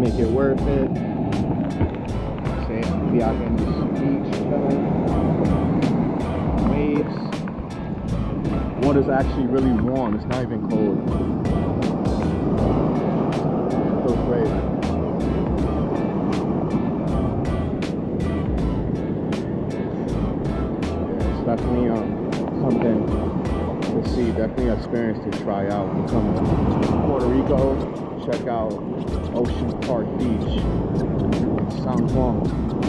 make it worth it. San Diego Waves. Water's actually really warm. It's not even cold. Feels great. definitely um, something to see, definitely an experience to try out when you come to Puerto Rico check out Ocean Park Beach San Juan.